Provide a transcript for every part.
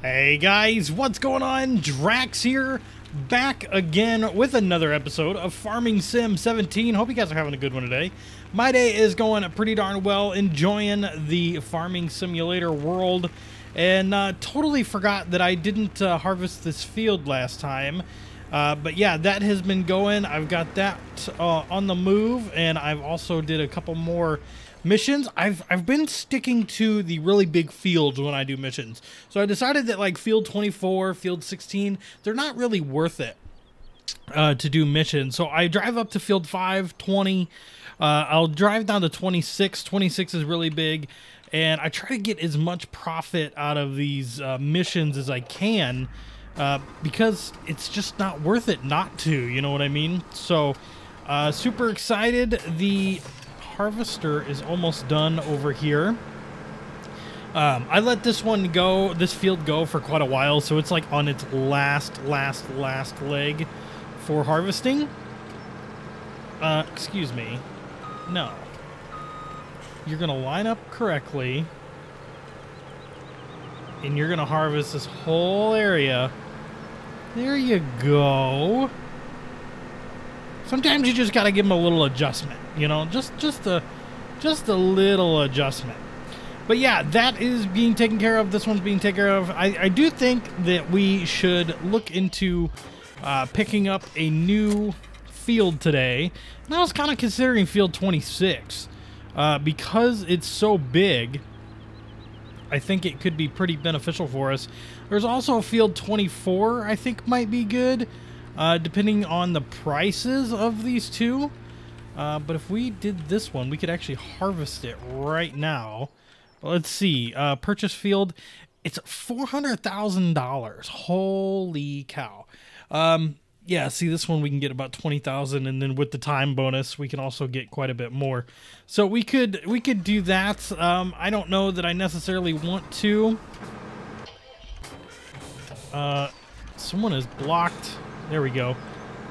Hey guys, what's going on? Draax here, back again with another episode of Farming Sim 17. Hope you guys are having a good one today. My day is going pretty darn well, enjoying the farming simulator world, and uh, totally forgot that I didn't uh, harvest this field last time. Uh, but yeah, that has been going. I've got that uh, on the move, and I've also did a couple more missions i've i've been sticking to the really big fields when i do missions. So i decided that like field 24 field 16 they're not really worth it uh, to do missions. So i drive up to field 5 20 uh, i'll drive down to 26 26 is really big and i try to get as much profit out of these uh, missions as i can uh, because it's just not worth it not to you know what i mean? So uh, super excited. The harvester is almost done over here. Um, I let this one go, this field go for quite a while, so it's like on its last, last, last leg for harvesting. Uh, excuse me. No. You're going to line up correctly, and you're going to harvest this whole area. There you go. Sometimes you just got to give them a little adjustment. You know, just just a just a little adjustment. But yeah, that is being taken care of. This one's being taken care of. I, I do think that we should look into uh, picking up a new field today. And I was kind of considering field 26 uh, because it's so big. I think it could be pretty beneficial for us. There's also field 24 I think might be good, uh, depending on the prices of these two. Uh, but if we did this one, we could actually harvest it right now. Let's see. Uh, purchase field. It's $400,000. Holy cow. Um, yeah, see this one we can get about 20,000 and then with the time bonus we can also get quite a bit more. So we could we could do that. Um, I don't know that I necessarily want to. Uh, someone is blocked. There we go.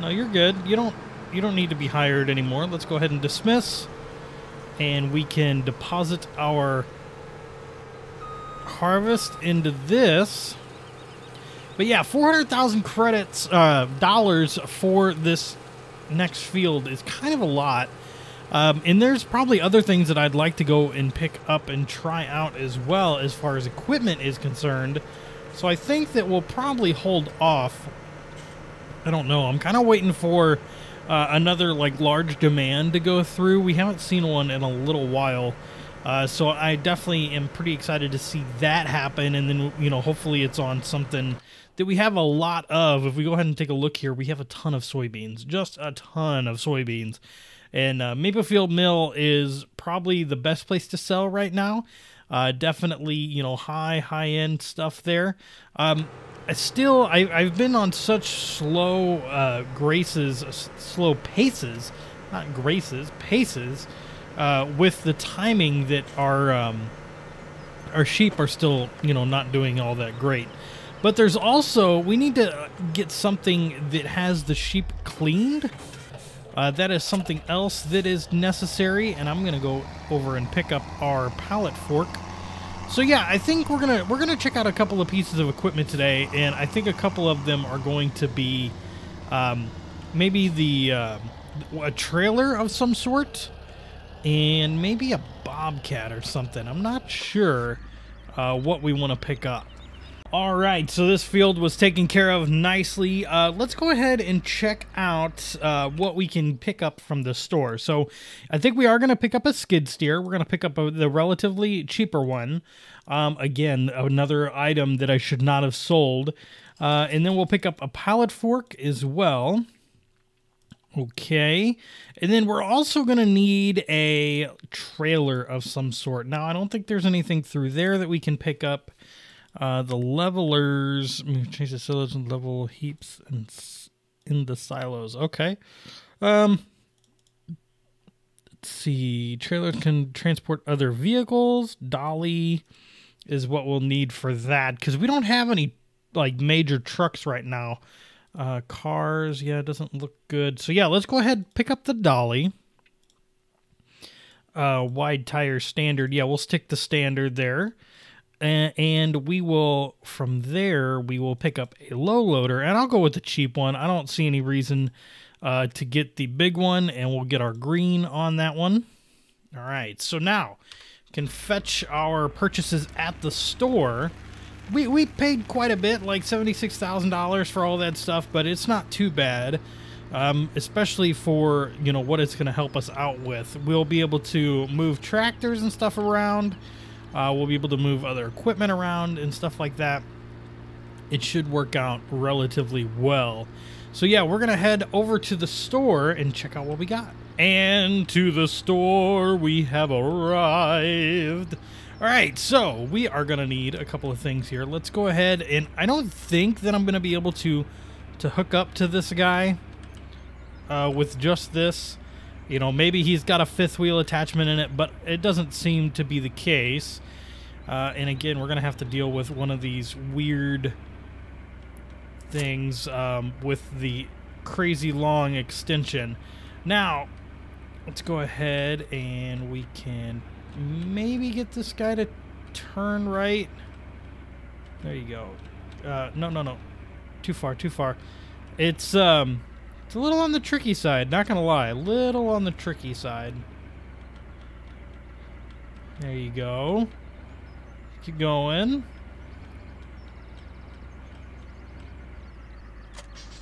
No, you're good. You don't you don't need to be hired anymore. Let's go ahead and dismiss. And we can deposit our harvest into this. But yeah, 400,000 credits, uh, dollars for this next field is kind of a lot. Um, and there's probably other things that I'd like to go and pick up and try out as well as far as equipment is concerned. So I think that we'll probably hold off. I don't know. I'm kind of waiting for uh, another like large demand to go through. We haven't seen one in a little while. Uh, so I definitely am pretty excited to see that happen, and then you know hopefully it's on something that we have a lot of. If we go ahead and take a look here, we have a ton of soybeans, just a ton of soybeans, and uh, Maplefield Mill is probably the best place to sell right now. Uh, definitely, you know, high high end stuff there. Um, still, I, I've been on such slow uh, graces, slow paces, not graces, paces, uh, with the timing that our um, our sheep are still, you know, not doing all that great. But there's also we need to get something that has the sheep cleaned. Uh, that is something else that is necessary, and I'm gonna go over and pick up our pallet fork so yeah, I think we're gonna we're gonna check out a couple of pieces of equipment today, and I think a couple of them are going to be um, maybe the uh, a trailer of some sort, and maybe a bobcat or something. I'm not sure uh, what we want to pick up. All right, so this field was taken care of nicely. Uh, let's go ahead and check out uh, what we can pick up from the store. So I think we are going to pick up a skid steer. We're going to pick up a, the relatively cheaper one. Um, again, another item that I should not have sold. Uh, and then we'll pick up a pallet fork as well. Okay. And then we're also going to need a trailer of some sort. Now, I don't think there's anything through there that we can pick up. Uh, the levelers, change the silos and level heaps and in the silos. Okay. Um, let's see. Trailers can transport other vehicles. Dolly is what we'll need for that because we don't have any like major trucks right now. Uh, cars, yeah, it doesn't look good. So yeah, let's go ahead pick up the dolly. Uh, wide tire standard, yeah, we'll stick the standard there. And, we will from there we will pick up a low loader, and I'll go with the cheap one. I don't see any reason uh, to get the big one, and we'll get our green on that one. All right, so now can fetch our purchases at the store. We, we paid quite a bit, like $76,000 for all that stuff, but it's not too bad, um, especially for, you know, what it's going to help us out with. We'll be able to move tractors and stuff around. Uh, we'll be able to move other equipment around and stuff like that. It should work out relatively well. So yeah, we're going to head over to the store and check out what we got. And to the store we have arrived. All right, so we are going to need a couple of things here. Let's go ahead and I don't think that I'm going to be able to to hook up to this guy uh, with just this. You know, maybe he's got a fifth wheel attachment in it, but it doesn't seem to be the case. Uh, and again, we're going to have to deal with one of these weird things um, with the crazy long extension. Now, let's go ahead and we can maybe get this guy to turn right. There you go. Uh, no, no, no. Too far, too far. It's, um, it's a little on the tricky side, not gonna lie. A little on the tricky side. There you go. Keep going.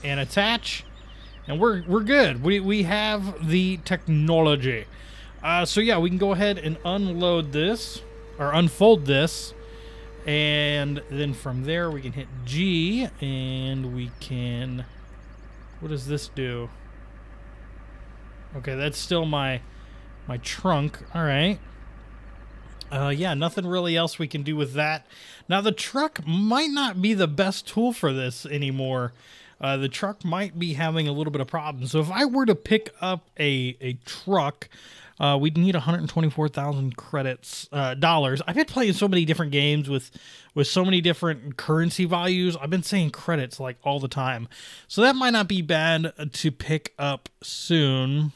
And attach. And we're we're good. We we have the technology. Uh, so yeah, we can go ahead and unload this or unfold this, and then from there we can hit G, and we can. What does this do? Okay, that's still my my trunk. All right. Uh, yeah, nothing really else we can do with that. Now the truck might not be the best tool for this anymore uh, the truck might be having a little bit of problems. So if I were to pick up a, a truck, uh, we'd need 124,000 credits uh, dollars. I've been playing so many different games with with so many different currency values. I've been saying credits like all the time, so that might not be bad to pick up soon.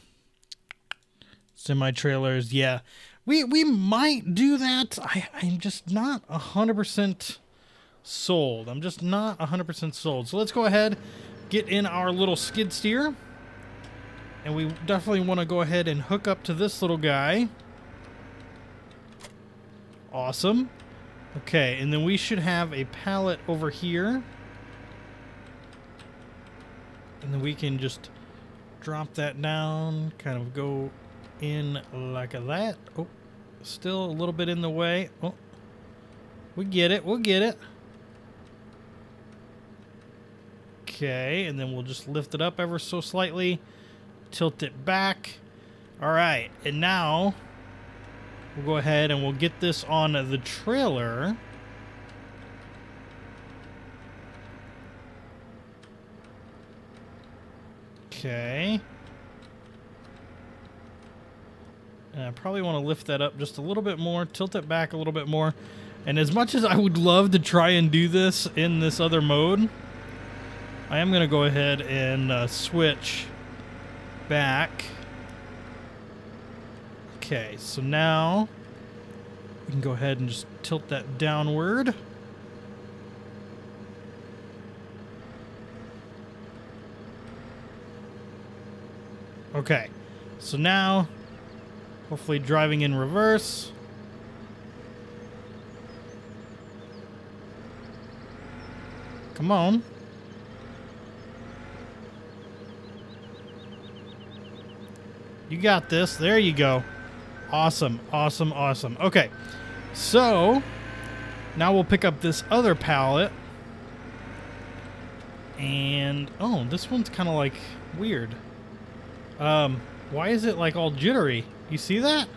Semi trailers, yeah, we we might do that. I I'm just not hundred percent sold. I'm just not 100% sold. So let's go ahead, get in our little skid steer. And we definitely want to go ahead and hook up to this little guy. Awesome. Okay, and then we should have a pallet over here. And then we can just drop that down, kind of go in like that. Oh, still a little bit in the way. Oh, we get it. We'll get it. Okay, and then we'll just lift it up ever so slightly, tilt it back. All right, and now we'll go ahead and we'll get this on the trailer. Okay. And I probably want to lift that up just a little bit more, tilt it back a little bit more. And as much as I would love to try and do this in this other mode, I am going to go ahead and uh, switch back. Okay, so now we can go ahead and just tilt that downward. Okay, so now hopefully driving in reverse. Come on. You got this. There you go. Awesome, awesome, awesome. Okay, so now we'll pick up this other pallet. And, oh, this one's kind of like weird. Um, why is it like all jittery? You see that?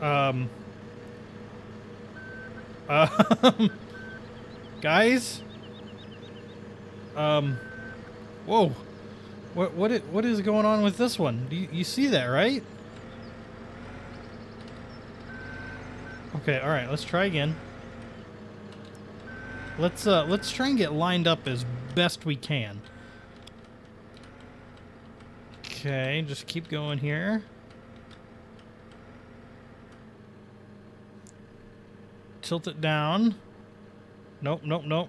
Um, um, guys? Um, whoa. What what is, what is going on with this one? Do you, you see that, right? Okay, all right. Let's try again. Let's uh let's try and get lined up as best we can. Okay, just keep going here. Tilt it down. Nope, nope, nope.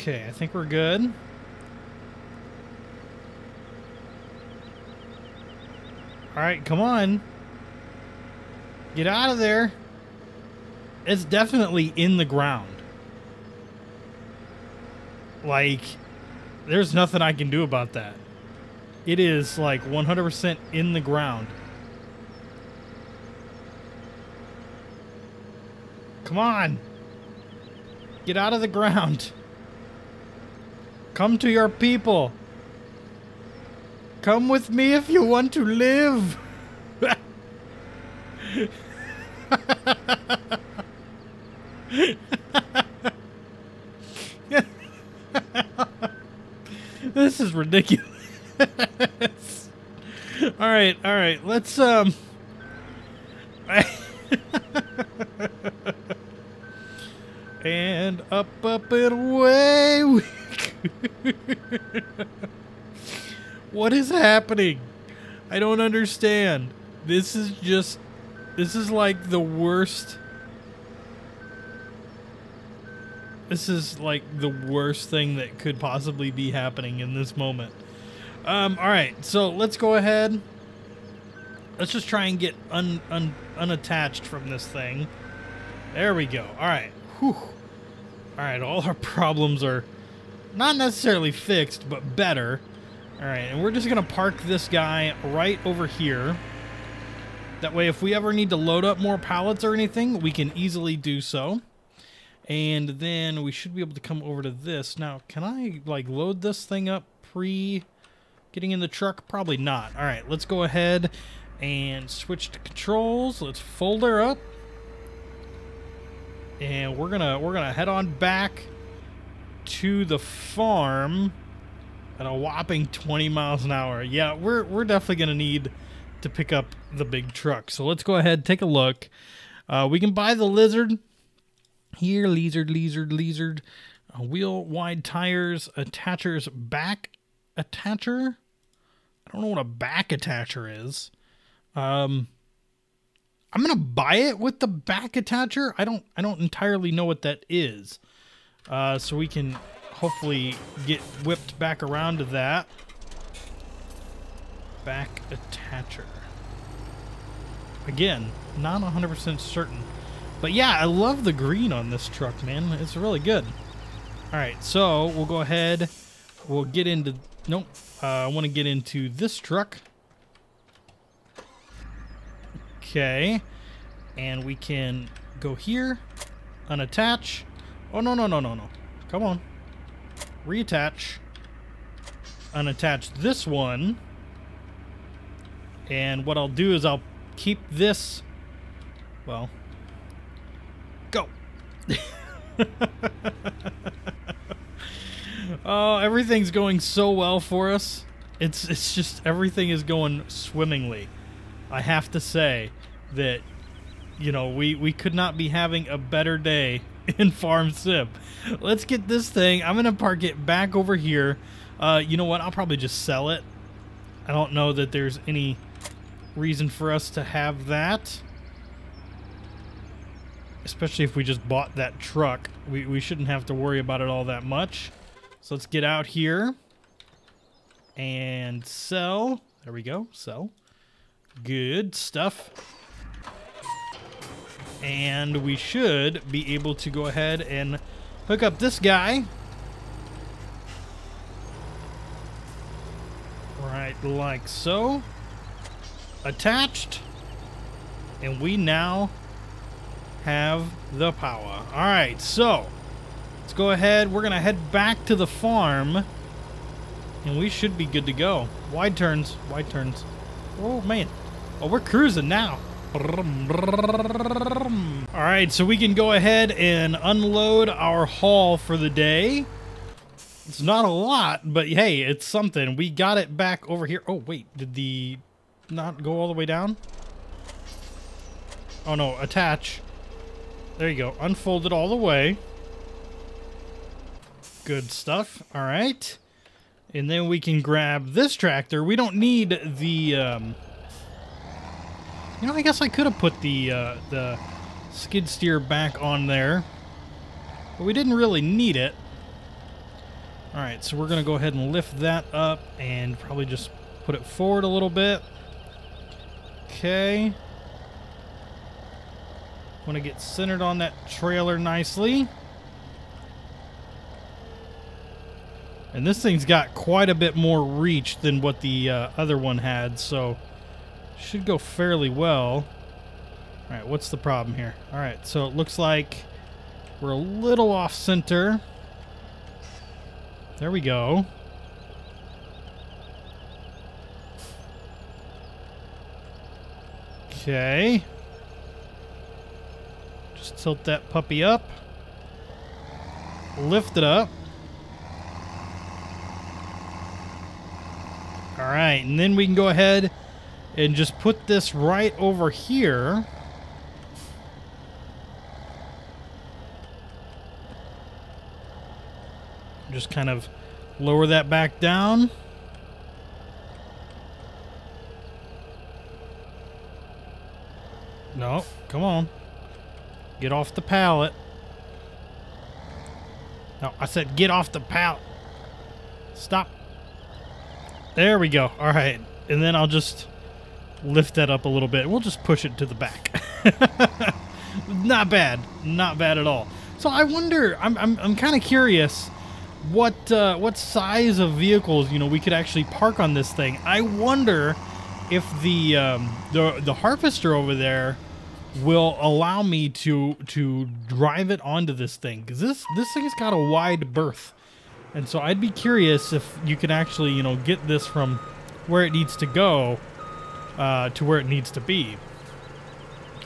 Okay, I think we're good. All right, come on. Get out of there. It's definitely in the ground. Like, there's nothing I can do about that. It is like 100% in the ground. Come on. Get out of the ground. Come to your people. Come with me if you want to live. this is ridiculous. all right, all right. Let's um and up up and away What is happening? I don't understand. This is just this is like the worst This is like the worst thing that could possibly be happening in this moment. Um, all right, so let's go ahead. Let's just try and get un, un, unattached from this thing. There we go. All right. Whew. All right, all our problems are not necessarily fixed, but better. All right, and we're just going to park this guy right over here. That way, if we ever need to load up more pallets or anything, we can easily do so. And then we should be able to come over to this. Now, can I, like, load this thing up pre getting in the truck? Probably not. All right, let's go ahead and switch to controls. Let's fold her up. And we're gonna we're gonna head on back to the farm at a whopping 20 miles an hour. Yeah, we're we're definitely gonna need to pick up the big truck. So let's go ahead take a look. Uh, we can buy the lizard here, lizard, lizard, lizard. Uh, wheel wide tires, attachers, back attacher. I don't know what a back attacher is. Um, I'm gonna buy it with the back attacher. I don't I don't entirely know what that is. Uh, so we can hopefully get whipped back around to that. Back attacher. Again, not 100% certain. But yeah, I love the green on this truck, man. It's really good. All right, so we'll go ahead. We'll get into... Nope. Uh, I want to get into this truck. Okay. And we can go here, unattach. Oh, no, no, no, no, no. Come on. Reattach. Unattach this one. And what I'll do is I'll keep this... Well... Go! oh, everything's going so well for us. It's it's just everything is going swimmingly. I have to say that you know, we we could not be having a better day in Farm Sim. Let's get this thing. I'm gonna park it back over here. Uh, you know what? I'll probably just sell it. I don't know that there's any reason for us to have that. Especially if we just bought that truck. We, we shouldn't have to worry about it all that much. So let's get out here and sell. There we go. Sell. Good stuff. And we should be able to go ahead and hook up this guy. Right like so. Attached. And we now have the power. Alright, so let's go ahead. We're going to head back to the farm. And we should be good to go. Wide turns. Wide turns. Oh, man. Oh, we're cruising now. All right, so we can go ahead and unload our haul for the day. It's not a lot, but hey, it's something. We got it back over here. Oh, wait, did the not go all the way down? Oh no, attach. There you go, unfold it all the way. Good stuff, all right. And then we can grab this tractor. We don't need the, um, You know, I guess I could have put the uh, the skid steer back on there, but we didn't really need it. All right, so we're gonna go ahead and lift that up and probably just put it forward a little bit. Okay. Want to get centered on that trailer nicely. And this thing's got quite a bit more reach than what the uh, other one had, so should go fairly well. All right, what's the problem here? All right, so it looks like we're a little off center. There we go. Okay. Just tilt that puppy up. Lift it up. All right, and then we can go ahead and just put this right over here. Just kind of lower that back down. No, come on. Get off the pallet. No, I said get off the pallet. Stop. There we go. All right. And then I'll just lift that up a little bit. We'll just push it to the back. Not bad. Not bad at all. So I wonder, I'm, I'm, I'm kind of curious what uh, what size of vehicles you know we could actually park on this thing. I wonder if the um, the the harvester over there will allow me to to drive it onto this thing because this this thing's got a wide berth, and so I'd be curious if you can actually you know get this from where it needs to go uh, to where it needs to be.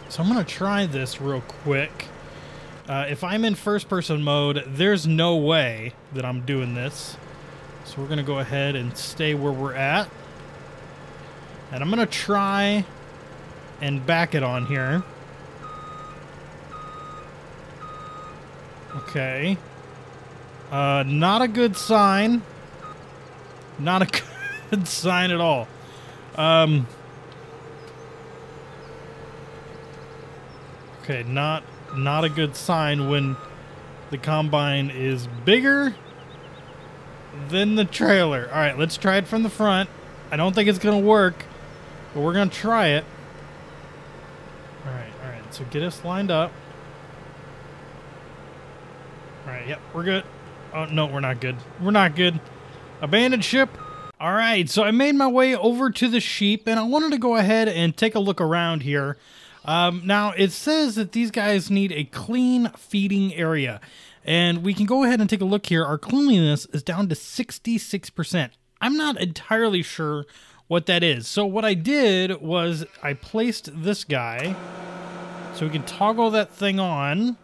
So I'm gonna try this real quick. Uh, if I'm in first person mode, there's no way that I'm doing this. So we're going to go ahead and stay where we're at. And I'm going to try and back it on here. Okay. Uh, not a good sign. Not a good sign at all. Um, okay, not not a good sign when the combine is bigger than the trailer. All right, let's try it from the front. I don't think it's going to work, but we're going to try it. All right, all right. So get us lined up. All right, yep, we're good. Oh, no, we're not good. We're not good. Abandoned ship. All right, so I made my way over to the sheep, and I wanted to go ahead and take a look around here. Um, now, it says that these guys need a clean feeding area. And we can go ahead and take a look here. Our cleanliness is down to 66%. I'm not entirely sure what that is. So what I did was I placed this guy so we can toggle that thing on.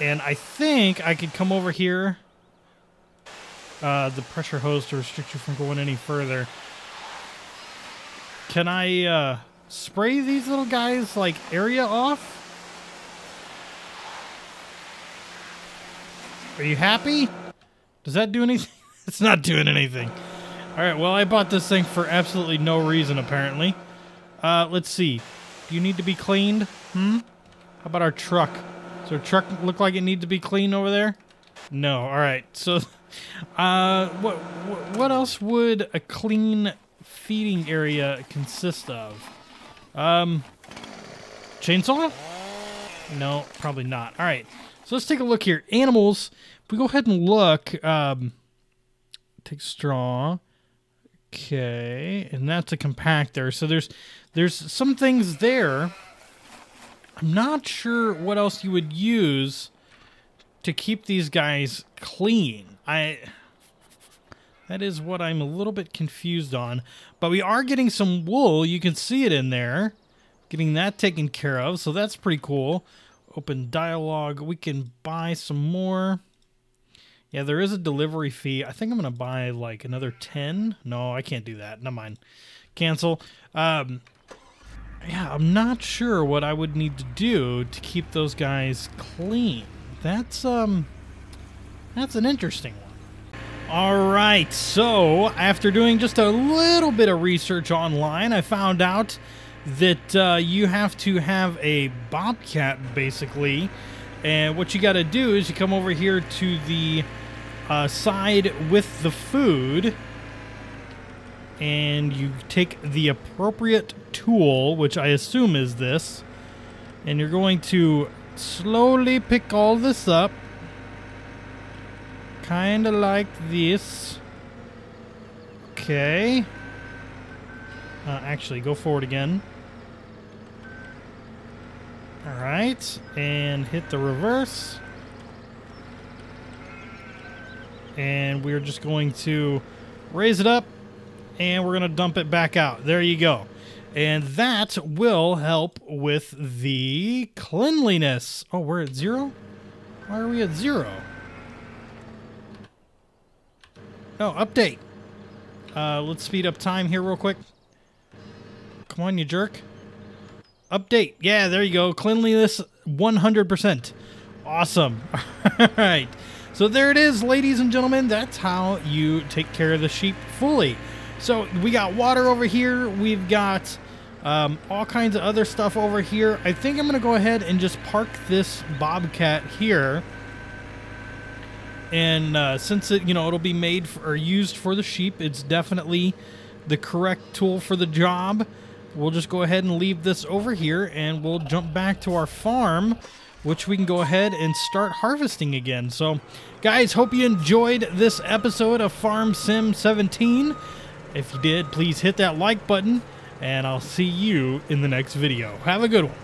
And I think I could come over here. Uh, the pressure hose to restrict you from going any further. Can I... Uh, spray these little guys like area off? Are you happy? Does that do anything? it's not doing anything. All right, well, I bought this thing for absolutely no reason, apparently. Uh, let's see. Do you need to be cleaned? Hmm? How about our truck? Does our truck look like it needs to be cleaned over there? No. All right. So, uh, what what else would a clean feeding area consist of? Um, chainsaw? No, probably not. All right, so let's take a look here. Animals. If we go ahead and look, um, take straw. Okay, and that's a compactor. So there's there's some things there. I'm not sure what else you would use to keep these guys clean. I that is what I'm a little bit confused on. But we are getting some wool. You can see it in there. Getting that taken care of. So that's pretty cool. Open dialogue. We can buy some more. Yeah, there is a delivery fee. I think I'm going to buy like another 10. No, I can't do that. Never mind. Cancel. Um, yeah, I'm not sure what I would need to do to keep those guys clean. That's, um, that's an interesting one. All right, so after doing just a little bit of research online, I found out that uh, you have to have a bobcat basically. And what you got to do is you come over here to the uh, side with the food and you take the appropriate tool, which I assume is this, and you're going to slowly pick all this up, kind of like this. Okay. Uh, actually, go forward again. All right, and hit the reverse. And we're just going to raise it up and we're going to dump it back out. There you go. And that will help with the cleanliness. Oh, we're at zero? Why are we at zero? Oh, update. Uh, let's speed up time here real quick. Come on, you jerk. Update. Yeah, there you go. Cleanliness 100%. Awesome. All right. So there it is, ladies and gentlemen. That's how you take care of the sheep fully. So we got water over here. We've got um, all kinds of other stuff over here. I think I'm going to go ahead and just park this Bobcat here. And uh, since it, you know, it'll be made for, or used for the sheep, it's definitely the correct tool for the job. We'll just go ahead and leave this over here and we'll jump back to our farm, which we can go ahead and start harvesting again. So, guys, hope you enjoyed this episode of Farm Sim 17. If you did, please hit that like button, and I'll see you in the next video. Have a good one.